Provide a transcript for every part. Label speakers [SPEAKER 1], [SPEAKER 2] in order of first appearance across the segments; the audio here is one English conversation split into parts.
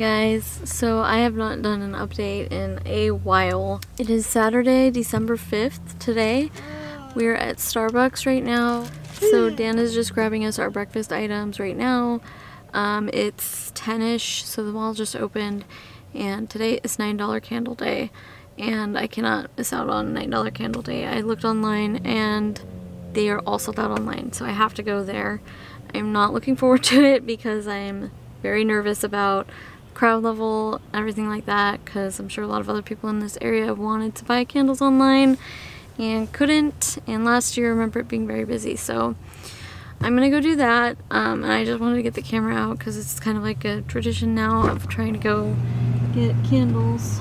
[SPEAKER 1] guys. So I have not done an update in a while. It is Saturday, December 5th today. We're at Starbucks right now. So Dan is just grabbing us our breakfast items right now. Um, it's 10ish, so the mall just opened and today is $9 candle day and I cannot miss out on $9 candle day. I looked online and they are all sold out online, so I have to go there. I'm not looking forward to it because I'm very nervous about crowd level, everything like that, because I'm sure a lot of other people in this area have wanted to buy candles online and couldn't. And last year, I remember it being very busy. So I'm gonna go do that. Um, and I just wanted to get the camera out because it's kind of like a tradition now of trying to go get candles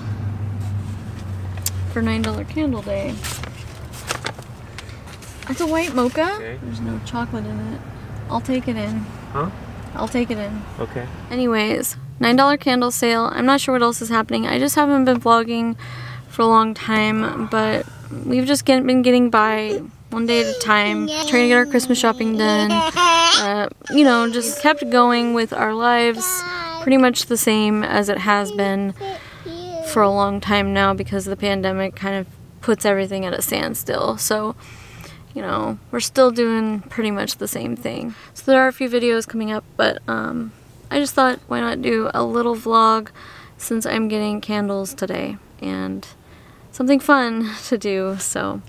[SPEAKER 1] for $9 candle day. It's a white mocha.
[SPEAKER 2] Okay.
[SPEAKER 1] There's no chocolate in it. I'll take it in.
[SPEAKER 2] Huh?
[SPEAKER 1] I'll take it in.
[SPEAKER 2] Okay.
[SPEAKER 1] Anyways, $9 candle sale. I'm not sure what else is happening. I just haven't been vlogging for a long time, but we've just get, been getting by one day at a time, trying to get our Christmas shopping done. Uh, you know, just kept going with our lives pretty much the same as it has been for a long time now because the pandemic kind of puts everything at a standstill. So, you know, we're still doing pretty much the same thing. So there are a few videos coming up, but um, I just thought why not do a little vlog since I'm getting candles today and something fun to do. So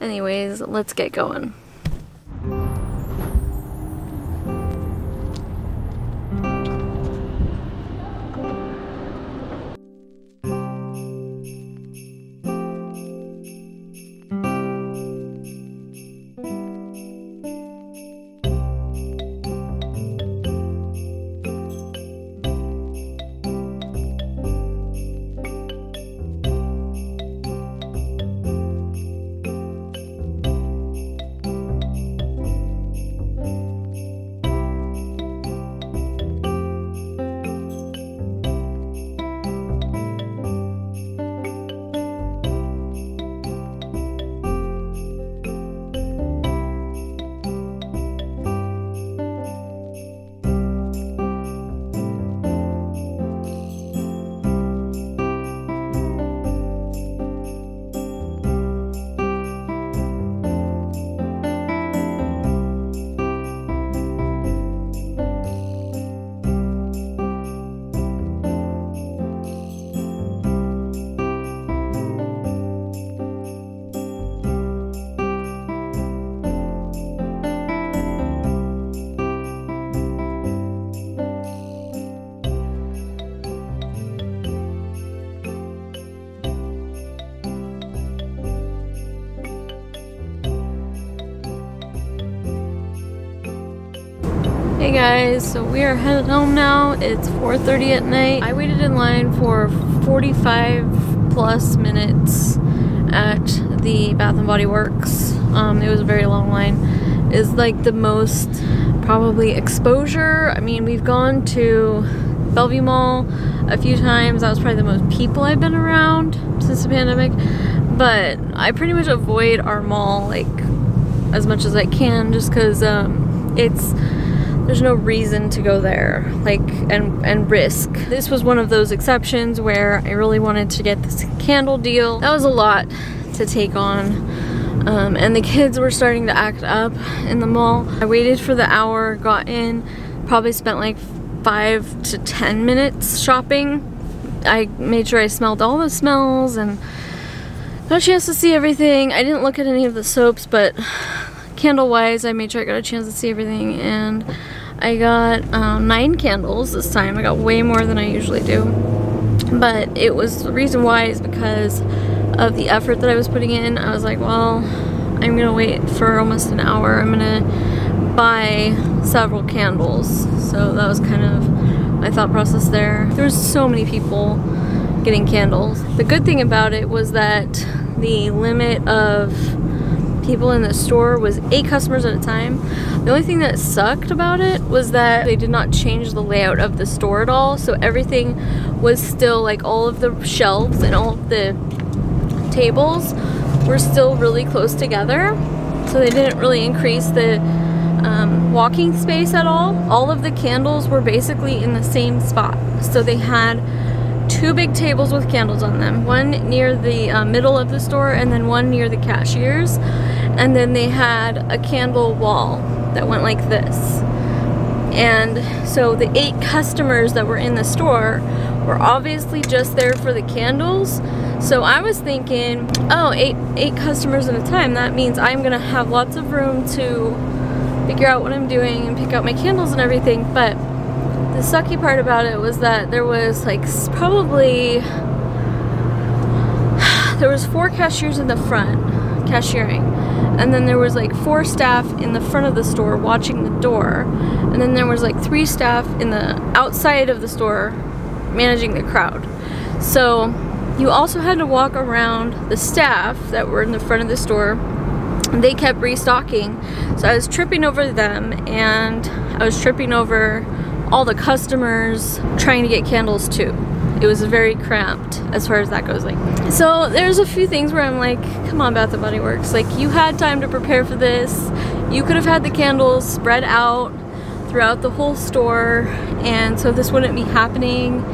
[SPEAKER 1] anyways, let's get going. Guys, so we are headed home now. It's 4.30 at night. I waited in line for 45 plus minutes at the Bath Body Works. Um, it was a very long line. It's like the most probably exposure. I mean, we've gone to Bellevue Mall a few times. That was probably the most people I've been around since the pandemic. But I pretty much avoid our mall like as much as I can just because um, it's there's no reason to go there like and and risk. This was one of those exceptions where i really wanted to get this candle deal. That was a lot to take on um, and the kids were starting to act up in the mall. I waited for the hour got in probably spent like five to ten minutes shopping. I made sure i smelled all the smells and got a chance to see everything. I didn't look at any of the soaps but candle wise I made sure I got a chance to see everything and I got um, nine candles this time. I got way more than I usually do. But it was the reason why is because of the effort that I was putting in. I was like well I'm gonna wait for almost an hour. I'm gonna buy several candles. So that was kind of my thought process there. There was so many people getting candles. The good thing about it was that the limit of people in the store was eight customers at a time. The only thing that sucked about it was that they did not change the layout of the store at all. So everything was still like all of the shelves and all of the tables were still really close together. So they didn't really increase the um, walking space at all. All of the candles were basically in the same spot. So they had two big tables with candles on them. One near the uh, middle of the store and then one near the cashiers. And then they had a candle wall that went like this. And so the eight customers that were in the store were obviously just there for the candles. So I was thinking, oh, eight, eight customers at a time. That means I'm gonna have lots of room to figure out what I'm doing and pick out my candles and everything. But the sucky part about it was that there was like probably, there was four cashiers in the front, cashiering. And then there was like four staff in the front of the store watching the door. And then there was like three staff in the outside of the store managing the crowd. So you also had to walk around the staff that were in the front of the store. They kept restocking. So I was tripping over them and I was tripping over all the customers trying to get candles too. It was very cramped as far as that goes like so there's a few things where I'm like come on Bath and Body Works like you had time to prepare for this. You could have had the candles spread out throughout the whole store and so this wouldn't be happening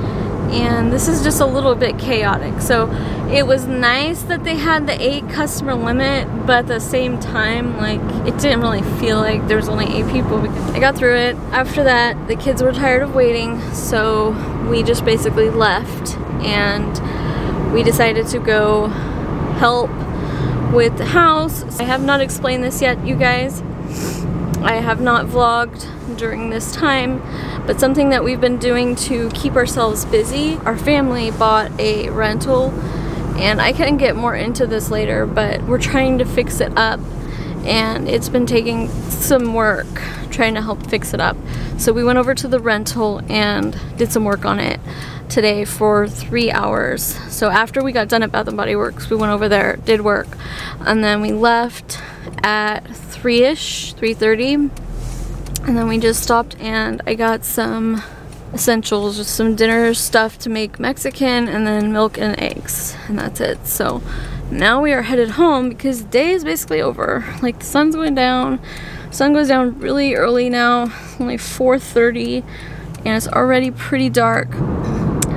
[SPEAKER 1] and this is just a little bit chaotic. So it was nice that they had the eight customer limit but at the same time like it didn't really feel like there was only eight people. Because I got through it. After that the kids were tired of waiting so we just basically left and we decided to go help with the house. I have not explained this yet you guys I have not vlogged during this time but something that we've been doing to keep ourselves busy our family bought a rental and I can get more into this later but we're trying to fix it up and it's been taking some work trying to help fix it up. So we went over to the rental and did some work on it today for three hours. So after we got done at Bath & Body Works we went over there did work and then we left at 3ish 3:30 and then we just stopped and I got some essentials, just some dinner stuff to make Mexican and then milk and eggs and that's it. So now we are headed home because the day is basically over. Like the sun's going down. Sun goes down really early now, only 4.30 and it's already pretty dark.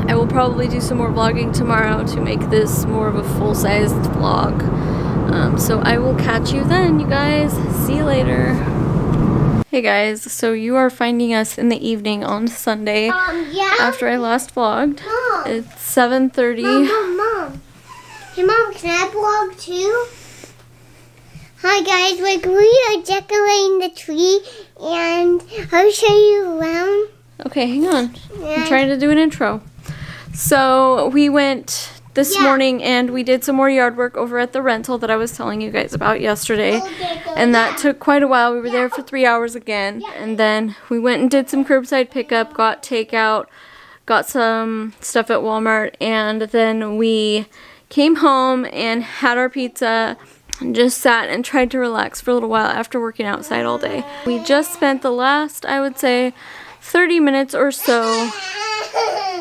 [SPEAKER 1] I will probably do some more vlogging tomorrow to make this more of a full-sized vlog. Um, so I will catch you then, you guys. See you later. Hey guys, so you are finding us in the evening on Sunday
[SPEAKER 3] um, yeah?
[SPEAKER 1] after I last vlogged.
[SPEAKER 3] Mom.
[SPEAKER 1] It's 7.30.
[SPEAKER 3] Mom, mom, mom. Hey mom, can I vlog too? Hi guys, like we are decorating the tree and I'll show you around.
[SPEAKER 1] Okay, hang on.
[SPEAKER 3] Yeah.
[SPEAKER 1] I'm trying to do an intro. So we went this
[SPEAKER 3] Yeah.
[SPEAKER 1] morning and we did some more yard work over at the rental that I was telling you guys about yesterday.
[SPEAKER 3] Okay, go
[SPEAKER 1] And that took quite a while. We were there for three hours again. And then we went and did some curbside pickup, got takeout, got some stuff at Walmart, and then we came home and had our pizza and just sat and tried to relax for a little while after working outside all day. We just spent the last, I would say, 30 minutes or so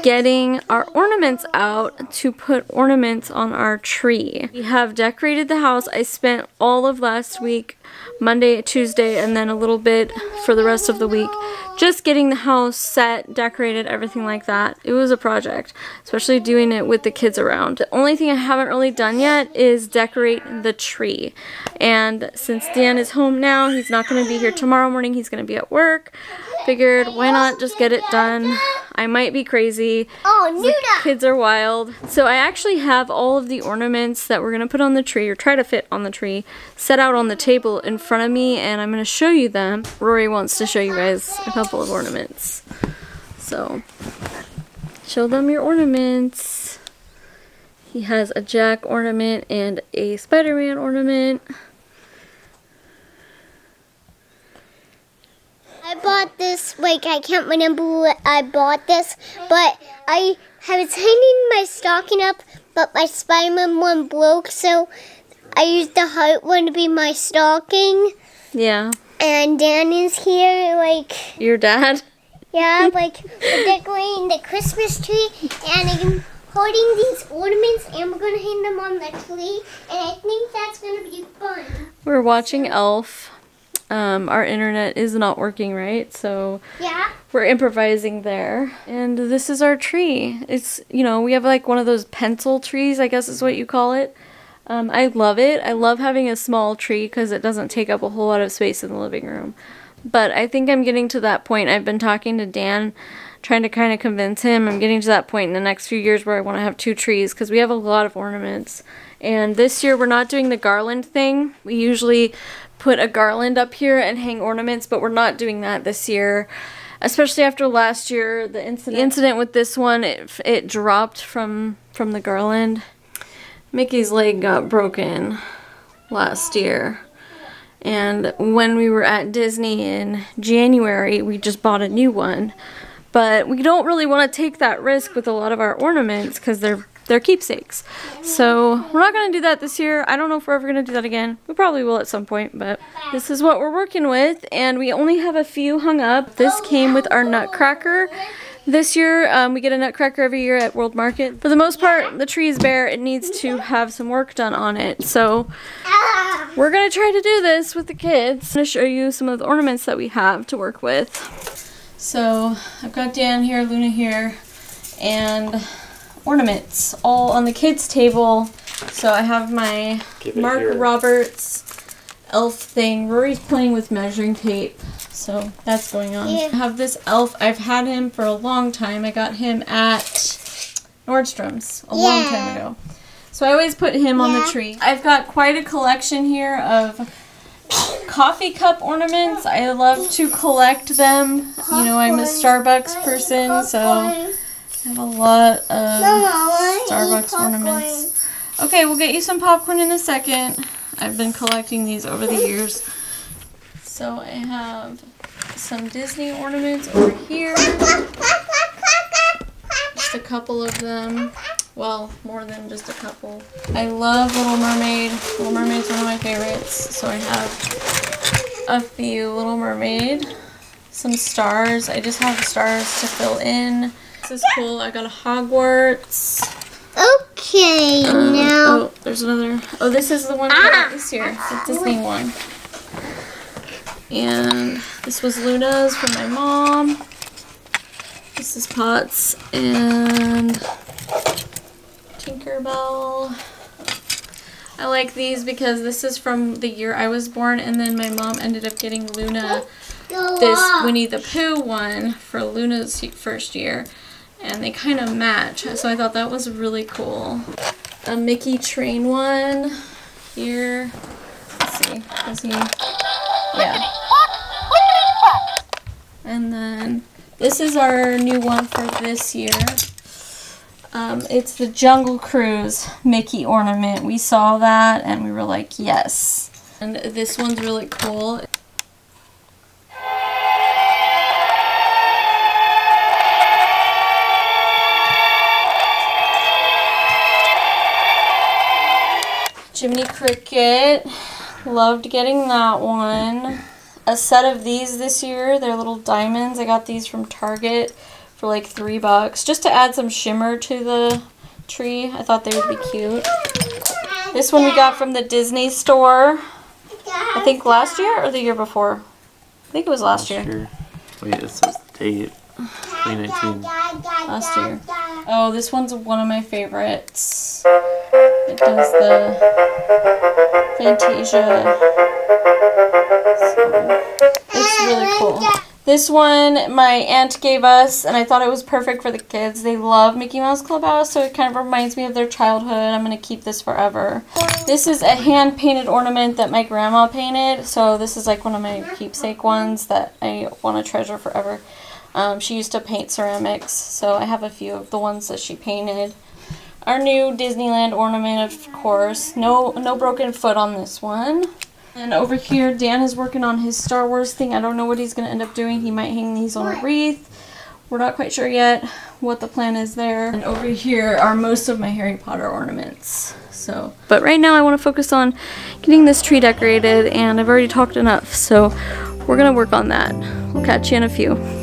[SPEAKER 1] getting our ornaments out to put ornaments on our tree. We have decorated the house. I spent all of last week, Monday, Tuesday, and then a little bit for the rest of the week just getting the house set, decorated, everything like that. It was a project, especially doing it with the kids around. The only thing I haven't really done yet is decorate the tree. And since Dan is home now, he's not going to be here tomorrow morning. He's going to be at work. Figured, why not just get it done? I might be crazy.
[SPEAKER 3] Oh,
[SPEAKER 1] The
[SPEAKER 3] Nuda.
[SPEAKER 1] kids are wild. So I actually have all of the ornaments that we're going to put on the tree or try to fit on the tree set out on the table in front of me and I'm going to show you them. Rory wants to show you guys a couple of ornaments. So show them your ornaments. He has a Jack ornament and a Spider-Man ornament.
[SPEAKER 3] I bought this, like, I can't remember what I bought this, but I, I was hanging my stocking up, but my Spider-Man one broke, so I used the heart one to be my stocking.
[SPEAKER 1] Yeah,
[SPEAKER 3] And Dan is here, like,
[SPEAKER 1] your dad.
[SPEAKER 3] yeah, like, we're decorating the Christmas tree, and I'm holding these ornaments, and we're gonna hang them on the tree, and I think that's gonna be fun.
[SPEAKER 1] We're watching Elf. Um, our internet is not working right, so
[SPEAKER 3] Yeah.
[SPEAKER 1] we're improvising there. And this is our tree. It's, you know, we have like one of those pencil trees, I guess is what you call it. Um, I love it. I love having a small tree because it doesn't take up a whole lot of space in the living room. But I think I'm getting to that point. I've been talking to Dan, trying to kind of convince him. I'm getting to that point in the next few years where I want to have two trees because we have a lot of ornaments. And this year we're not doing the garland thing. We usually put a garland up here and hang ornaments, but we're not doing that this year. Especially after last year, the incident, the incident with this one, it, it dropped from from the garland. Mickey's leg got broken last year. And when we were at Disney in January, we just bought a new one. But we don't really want to take that risk with a lot of our ornaments because they're they're keepsakes. So we're not going to do that this year. I don't know if we're ever going to do that again. We probably will at some point, but this is what we're working with. And we only have a few hung up. This came with our nutcracker. This year, um, we get a nutcracker every year at World Market. For the most part, the tree is bare. It needs to have some work done on it. So we're going to try to do this with the kids. I'm going to show you some of the ornaments that we have to work with. So I've got Dan here, Luna here, and ornaments all on the kids' table. So I have my Mark
[SPEAKER 2] here.
[SPEAKER 1] Roberts elf thing. Rory's playing with measuring tape. So that's going on.
[SPEAKER 3] Yeah.
[SPEAKER 1] I have this elf. I've had him for a long time. I got him at Nordstrom's a long time ago. So I always put him on the tree. I've got quite a collection here of coffee cup ornaments. I love to collect them. You know, I'm a Starbucks person, so I have a lot of Starbucks ornaments. Okay, we'll get you some popcorn in a second. I've been collecting these over the years. So I have some Disney ornaments over here. Just a couple of them. Well, more than just a couple. I love Little Mermaid. Little Mermaid's one of my favorites. So I have a few Little Mermaid. Some stars. I just have stars to fill in. This is cool. I got a Hogwarts.
[SPEAKER 3] Okay,
[SPEAKER 1] Um,
[SPEAKER 3] now
[SPEAKER 1] Oh, there's another. Oh, this is the one got this year. The Disney one. And this was Luna's from my mom. This is Potts and Tinkerbell. I like these because this is from the year I was born, and then my mom ended up getting Luna this. Winnie the Pooh one for Luna's first year, and they kind of match. So I thought that was really cool. A Mickey train one here. Let's see. He? Yeah. And then this is our new one for this year. Um, it's the Jungle Cruise Mickey ornament. We saw that and we were like, yes. And this one's really cool. Jiminy Cricket. Loved getting that one. A set of these this year. They're little diamonds. I got these from Target for like three bucks. Just to add some shimmer to the tree. I thought they would be cute. This one we got from the Disney store. I think last year or the year before. I think it was last year.
[SPEAKER 2] Wait, it says the date. 2019.
[SPEAKER 1] Last year. Oh, this one's one of my favorites. It does the Fantasia. Cool. This one my aunt gave us, and I thought it was perfect for the kids. They love Mickey Mouse Clubhouse, so it kind of reminds me of their childhood. I'm going to keep this forever. This is a hand painted ornament that my grandma painted, so this is like one of my keepsake ones that I want to treasure forever. Um, she used to paint ceramics, so I have a few of the ones that she painted. Our new Disneyland ornament, of course. No, no broken foot on this one. And over here, Dan is working on his Star Wars thing. I don't know what he's going to end up doing. He might hang these on a wreath. We're not quite sure yet what the plan is there. And over here are most of my Harry Potter ornaments. So, but right now I want to focus on getting this tree decorated, and I've already talked enough. So, we're going to work on that. We'll catch you in a few.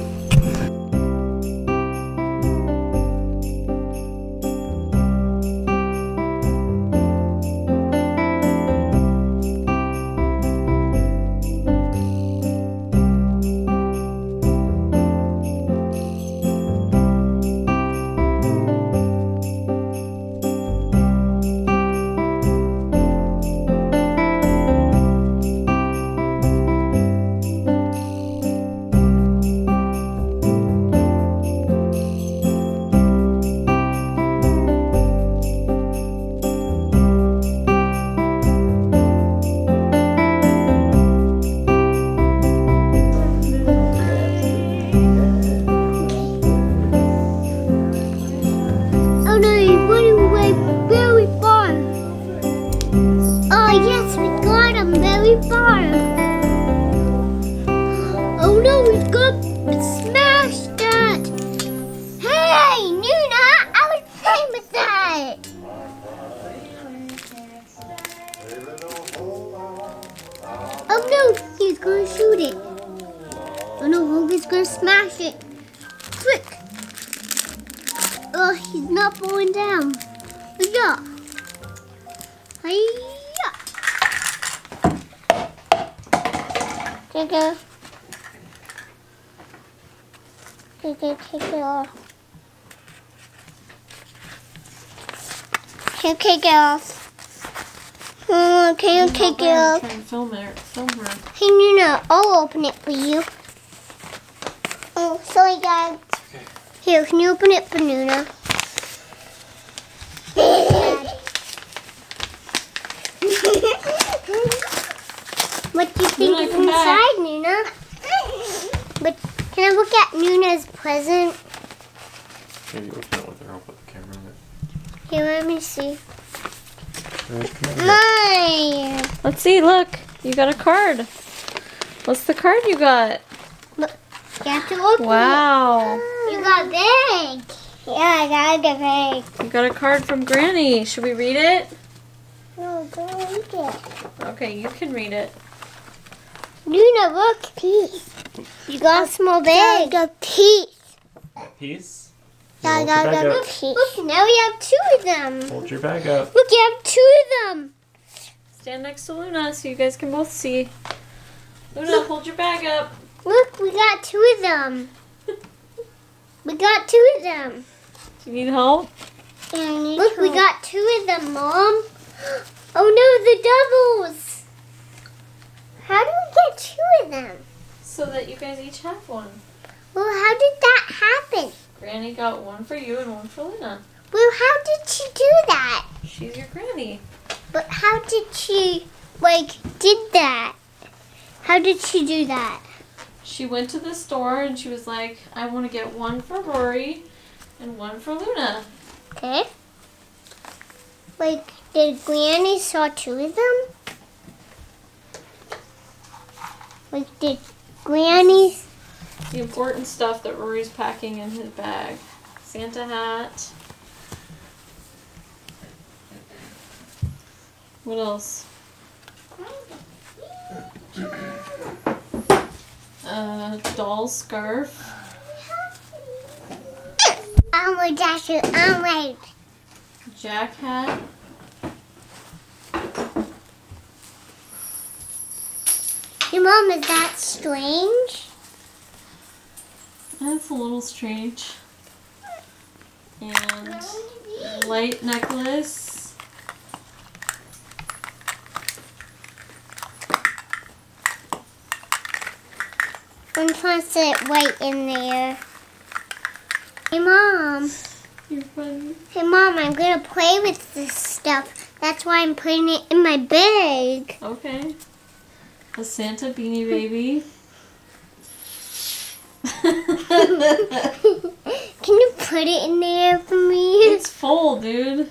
[SPEAKER 3] Mm, oh, can't take it off.
[SPEAKER 1] Try and film it. Film her.
[SPEAKER 3] Hey Nuna, I'll open it for you. Oh, sorry guys. Here, can you open it for Nuna? what do you think
[SPEAKER 1] Nuna,
[SPEAKER 3] is
[SPEAKER 1] come back.
[SPEAKER 3] inside, Nuna? But can I look at Nuna's present?
[SPEAKER 2] Maybe open it with her. I'll put the camera in it.
[SPEAKER 3] Here, let me see.
[SPEAKER 2] Alright, come on.
[SPEAKER 3] Mine.
[SPEAKER 1] Let's see. Look, you got a card. What's the card you got?
[SPEAKER 3] You have to open
[SPEAKER 1] Wow.
[SPEAKER 3] it. You got big. Yeah, I got a big.
[SPEAKER 1] You got a card from Granny. Should we read it?
[SPEAKER 3] No, go read it.
[SPEAKER 1] Okay, you can read it.
[SPEAKER 3] Luna, look. Peace. You got a small bag. Got peace.
[SPEAKER 2] Peace.
[SPEAKER 3] Yeah,
[SPEAKER 2] Hold
[SPEAKER 3] got
[SPEAKER 2] your bag
[SPEAKER 3] got
[SPEAKER 2] up.
[SPEAKER 3] peace. Look, now we have two of them.
[SPEAKER 2] Hold your bag up.
[SPEAKER 3] Look, you have two of them.
[SPEAKER 1] Stand next to Luna so you guys can both see. Luna, hold your bag up.
[SPEAKER 3] Look, we got two of them. We got two of them.
[SPEAKER 1] Do you need help?
[SPEAKER 3] Look, we got two of them, Mom. Oh no, the doubles. How do we get two of them?
[SPEAKER 1] So that you guys each have one.
[SPEAKER 3] Well, how did that happen?
[SPEAKER 1] Granny got one for you and one for Luna.
[SPEAKER 3] Well, how did she do that?
[SPEAKER 1] She's your granny.
[SPEAKER 3] But how did she, like, did that? How did she do that?
[SPEAKER 1] She went to the store and she was like, I want to get one for Rory and one for Luna.
[SPEAKER 3] Okay. Like, did Granny saw two of them? Like, did Granny?
[SPEAKER 1] The important stuff that Rory's packing in his bag. Santa hat. What else? Uh, doll scarf.
[SPEAKER 3] Oh my gosh, oh my.
[SPEAKER 1] Jack hat.
[SPEAKER 3] Your mom, is that strange?
[SPEAKER 1] That's a little strange. And light necklace.
[SPEAKER 3] I'm trying to sit right in there. Hey, mom.
[SPEAKER 1] You're funny.
[SPEAKER 3] Hey, mom, I'm gonna play with this stuff. That's why I'm putting it in my bag.
[SPEAKER 1] Okay. A Santa beanie baby.
[SPEAKER 3] Can you put it in there for me?
[SPEAKER 1] it's full, dude.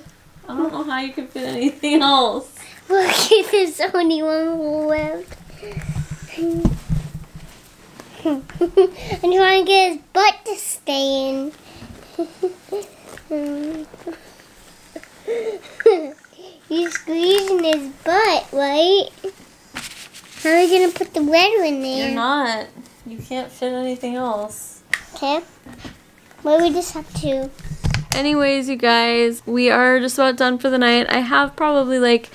[SPEAKER 1] I don't know how you could fit anything else.
[SPEAKER 3] Look, there's only one left. I'm trying to get his butt to stay in. You're squeezing his butt, right? How are we gonna put the letter in there?
[SPEAKER 1] You're not. You can't fit anything else.
[SPEAKER 3] Okay. Well, we just have to.
[SPEAKER 1] Anyways, you guys, we are just about done for the night. I have probably like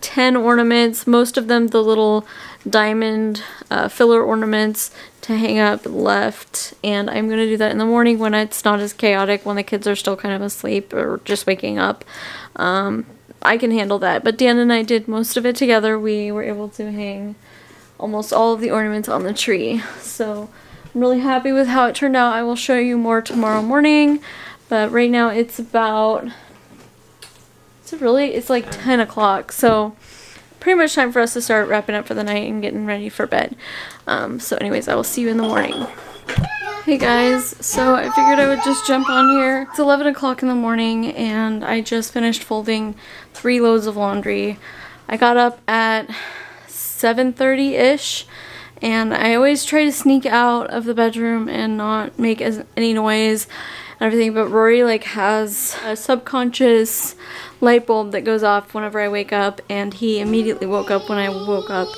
[SPEAKER 1] 10 ornaments, most of them the little diamond uh, filler ornaments to hang up left. And I'm going to do that in the morning when it's not as chaotic, when the kids are still kind of asleep or just waking up. Um, I can handle that. But Dan and I did most of it together. We were able to hang almost all of the ornaments on the tree. So I'm really happy with how it turned out. I will show you more tomorrow morning. But right now it's about, it's really, it's like 10 o'clock. So pretty much time for us to start wrapping up for the night and getting ready for bed. Um, so anyways, I will see you in the morning. Hey guys, so I figured I would just jump on here. It's 11 o'clock in the morning and I just finished folding three loads of laundry. I got up at 7.30ish and I always try to sneak out of the bedroom and not make as any noise and everything but Rory like has a subconscious light bulb that goes off whenever I wake up and he immediately woke up when I woke up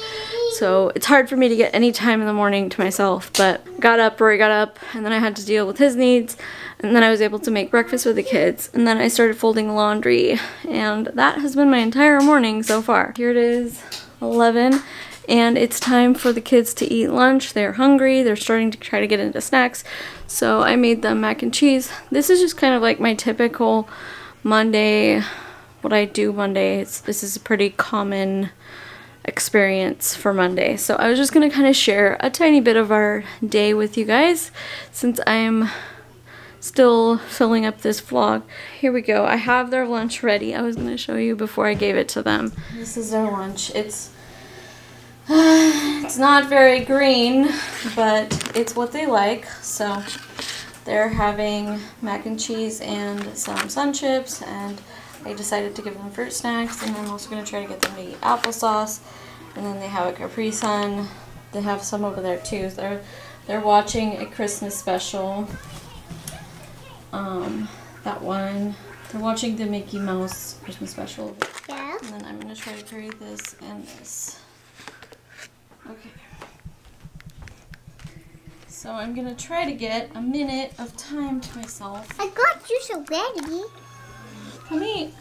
[SPEAKER 1] so it's hard for me to get any time in the morning to myself but got up Rory got up and then I had to deal with his needs and then I was able to make breakfast with the kids and then I started folding laundry and that has been my entire morning so far. Here it is 11 and it's time for the kids to eat lunch. They're hungry. They're starting to try to get into snacks. So I made them mac and cheese. This is just kind of like my typical Monday, what I do Mondays. This is a pretty common experience for Monday. So I was just going to kind of share a tiny bit of our day with you guys since I'm still filling up this vlog. Here we go. I have their lunch ready. I was going to show you before I gave it to them. This is their lunch. It's it's not very green, but it's what they like. So they're having mac and cheese and some sun chips, and I decided to give them fruit snacks, and I'm also going to try to get them to eat applesauce. And then they have a Capri Sun. They have some over there too. They're they're watching a Christmas special. Um, that one. They're watching the Mickey Mouse Christmas special.
[SPEAKER 3] Yeah.
[SPEAKER 1] And then I'm going to try to carry this and this. Okay. So I'm gonna try to get a minute of time to myself.
[SPEAKER 3] I got you so ready.
[SPEAKER 1] Come eat.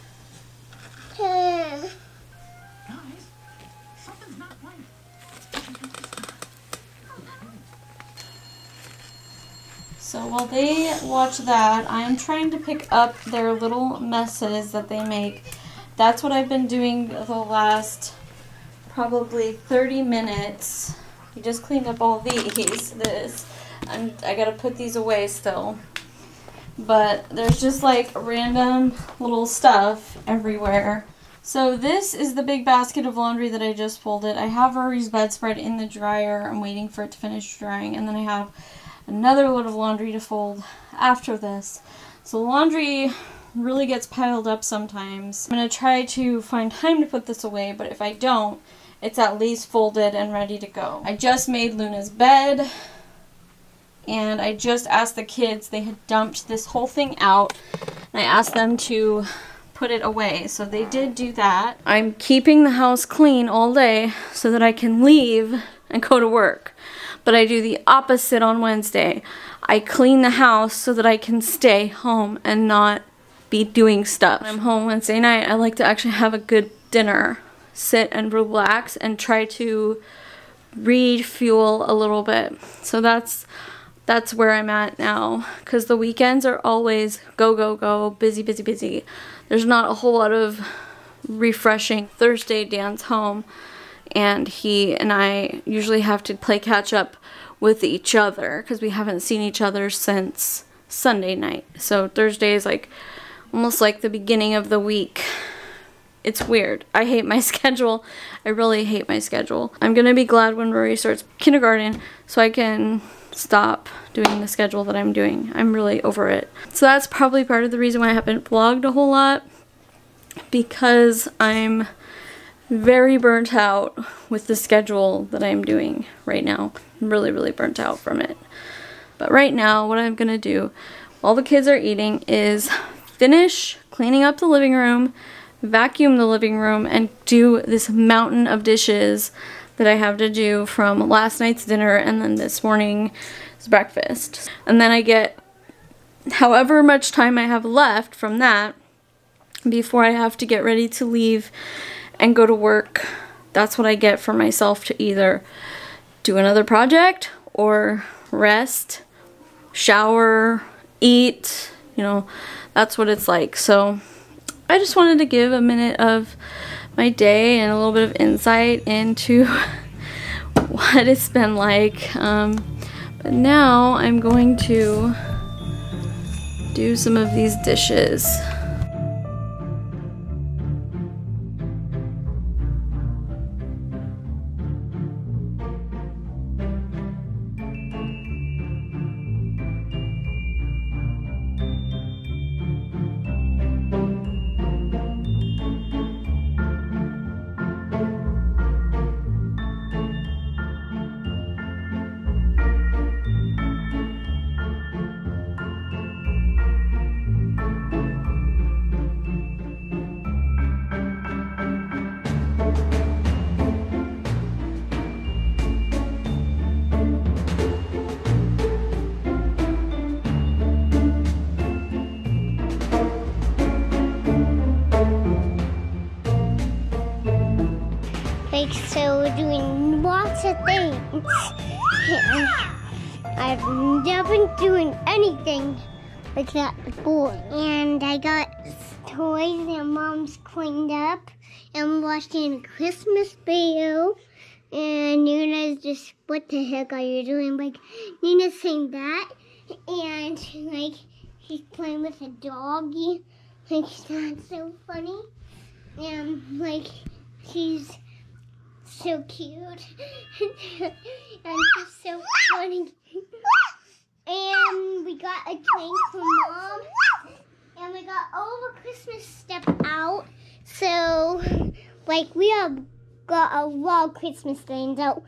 [SPEAKER 1] So while they watch that, I'm trying to pick up their little messes that they make. That's what I've been doing the last probably 30 minutes. We just cleaned up all these, this, and I gotta put these away still. But there's just like random little stuff everywhere. So this is the big basket of laundry that I just folded. I have Rory's bedspread in the dryer. I'm waiting for it to finish drying. And then I have another load of laundry to fold after this. So laundry really gets piled up sometimes. I'm going to try to find time to put this away, but if I don't, it's at least folded and ready to go. I just made Luna's bed and I just asked the kids, they had dumped this whole thing out and I asked them to put it away. So they did do that. I'm keeping the house clean all day so that I can leave and go to work. But I do the opposite on Wednesday. I clean the house so that I can stay home and not be doing stuff. When I'm home Wednesday night, I like to actually have a good dinner sit and relax and try to refuel a little bit. So that's that's where I'm at now because the weekends are always go go go busy busy busy. There's not a whole lot of refreshing. Thursday Dan's home and he and I usually have to play catch up with each other because we haven't seen each other since Sunday night. So Thursday is like almost like the beginning of the week it's weird. I hate my schedule. I really hate my schedule. I'm going to be glad when Rory starts kindergarten so I can stop doing the schedule that I'm doing. I'm really over it. So that's probably part of the reason why I haven't vlogged a whole lot because I'm very burnt out with the schedule that I'm doing right now. I'm really, really burnt out from it. But right now, what I'm going to do while the kids are eating is finish cleaning up the living room, vacuum the living room, and do this mountain of dishes that I have to do from last night's dinner and then this morning's breakfast. And then I get however much time I have left from that before I have to get ready to leave and go to work. That's what I get for myself to either do another project or rest, shower, eat, you know, that's what it's like. So I just wanted to give a minute of my day and a little bit of insight into what it's been like. Um, but now I'm going to do some of these dishes.
[SPEAKER 3] I've never been doing anything like that before. And I got toys and mom's cleaned up. And watching a Christmas video. And Nina's just, what the heck are you doing? Like, Nina's saying that. And, like, she's playing with a doggy. Like, that's so funny. And, like, she's so cute. and she's so funny. and we got a cake from mom. And we got all the Christmas stuff out. So, like, we have got a lot of Christmas things out.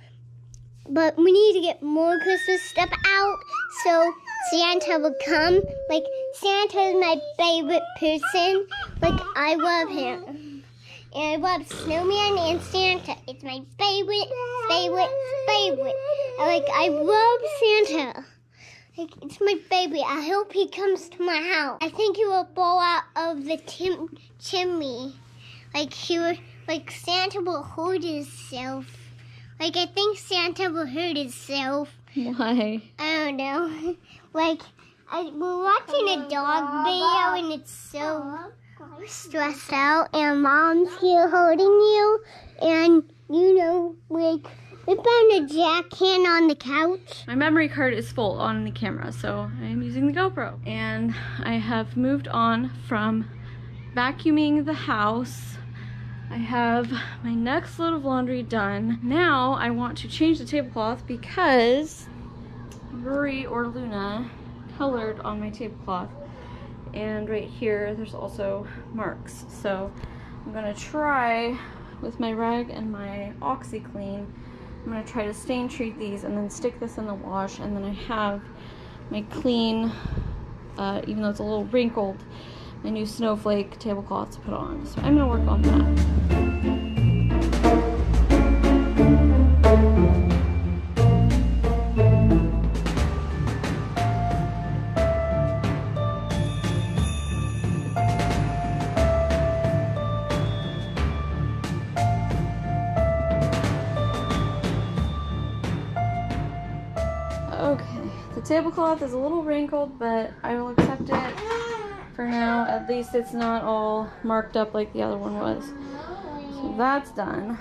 [SPEAKER 3] But we need to get more Christmas stuff out so Santa will come. Like, Santa is my favorite person. Like, I love him. And I love Snowman and Santa. It's my favorite, favorite, favorite. Like, I love Santa. Like, it's my favorite. I hope he comes to my house. I think he will fall out of the tim- chimney. Like, he will, like, Santa will hurt himself. Like, I think Santa will hurt himself.
[SPEAKER 1] Why?
[SPEAKER 3] I don't know. like, I, we're watching a dog video and it's so stressed out, and mom's here holding you, and you know, like, we found a jack can on the couch.
[SPEAKER 1] My memory card is full on the camera, so I'm using the GoPro. And I have moved on from vacuuming the house. I have my next load of laundry done. Now I want to change the tablecloth because Rory or Luna colored on my tablecloth. And right here, there's also marks. So I'm gonna try with my rag and my OxiClean I'm gonna try to stain treat these and then stick this in the wash and then I have my clean, uh, even though it's a little wrinkled, my new snowflake tablecloth to put on. So I'm gonna work on that. Tablecloth is a little wrinkled, but I will accept it for now. At least it's not all marked up like the other one was. So that's done.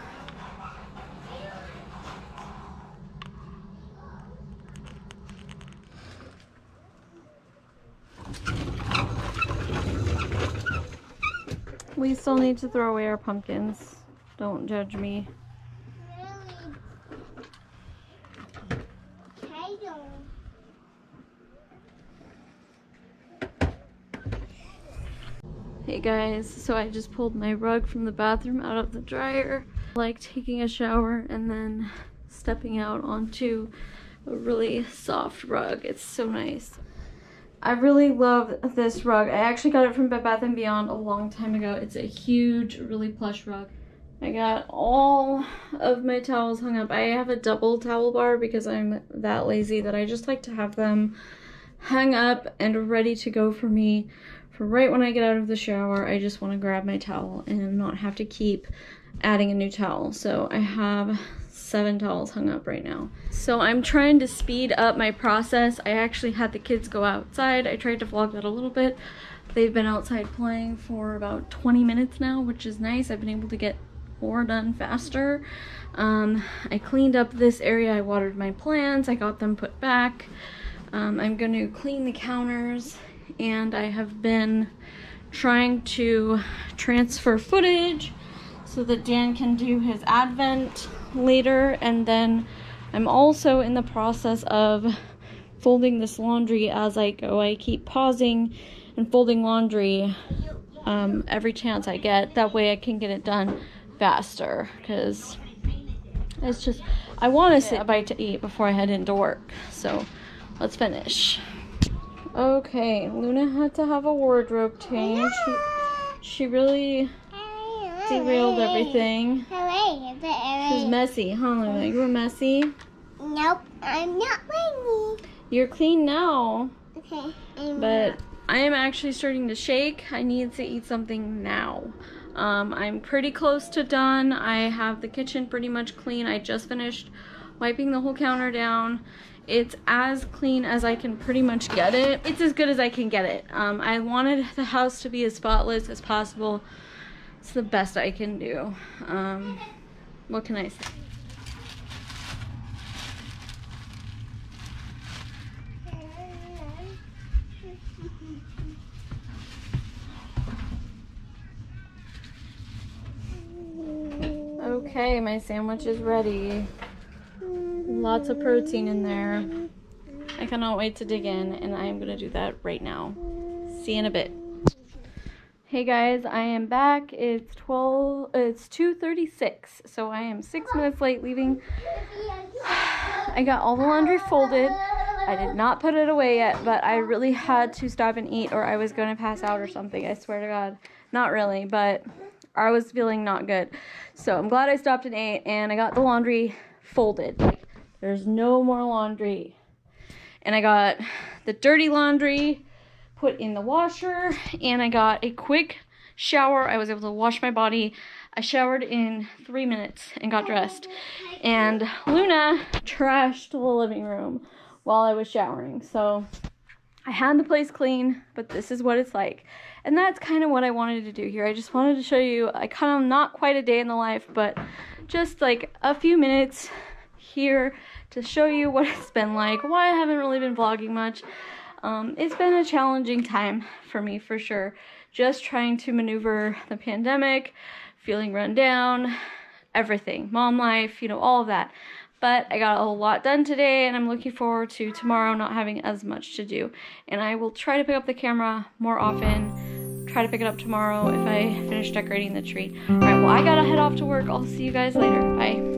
[SPEAKER 1] We still need to throw away our pumpkins. Don't judge me. Hey guys, so I just pulled my rug from the bathroom out of the dryer. Like taking a shower and then stepping out onto a really soft rug. It's so nice. I really love this rug. I actually got it from Bed Bath & Beyond a long time ago. It's a huge, really plush rug. I got all of my towels hung up. I have a double towel bar because I'm that lazy that I just like to have them hung up and ready to go for me for right when I get out of the shower. I just want to grab my towel and not have to keep adding a new towel. So I have seven towels hung up right now. So I'm trying to speed up my process. I actually had the kids go outside. I tried to vlog that a little bit. They've been outside playing for about 20 minutes now, which is nice. I've been able to get more done faster. Um, I cleaned up this area. I watered my plants. I got them put back. Um, I'm going to clean the counters and I have been trying to transfer footage so that Dan can do his advent later and then I'm also in the process of folding this laundry as I go. I keep pausing and folding laundry um, every chance I get. That way I can get it done faster because it's just I want to sit a bite to eat before I head into work. So let's finish. Okay, Luna had to have a wardrobe change. She, she really derailed everything. It was messy, huh, Luna? You were messy.
[SPEAKER 3] Nope, I'm not ready.
[SPEAKER 1] You're clean now,
[SPEAKER 3] Okay, I'm
[SPEAKER 1] but I am actually starting to shake. I need to eat something now. Um, I'm pretty close to done. I have the kitchen pretty much clean. I just finished wiping the whole counter down. It's as clean as I can pretty much get it. It's as good as I can get it. Um, I wanted the house to be as spotless as possible. It's the best I can do. Um, what can I say? Okay, my sandwich is ready. Lots of protein in there. I cannot wait to dig in, and I am going to do that right now. See you in a bit. Hey guys, I am back. It's 12, it's 2.36, so I am six minutes late leaving. I got all the laundry folded. I did not put it away yet, but I really had to stop and eat or I was going to pass out or something. I swear to God. Not really, but I was feeling not good. So I'm glad I stopped and ate and I got the laundry folded. Like, there's no more laundry. And I got the dirty laundry put in the washer and I got a quick shower. I was able to wash my body. I showered in three minutes and got dressed. And Luna trashed the living room while I was showering. So I had the place clean, but this is what it's like. And that's kind of what I wanted to do here. I just wanted to show you, I kind of not quite a day in the life, but just like a few minutes here to show you what it's been like, why I haven't really been vlogging much. Um, it's been a challenging time for me for sure. Just trying to maneuver the pandemic, feeling run down, everything, mom life, you know, all of that. But I got a lot done today and I'm looking forward to tomorrow not having as much to do. And I will try to pick up the camera more often, try to pick it up tomorrow if I finish decorating the tree. All right, well, I gotta head off to work. I'll see you guys later. Bye.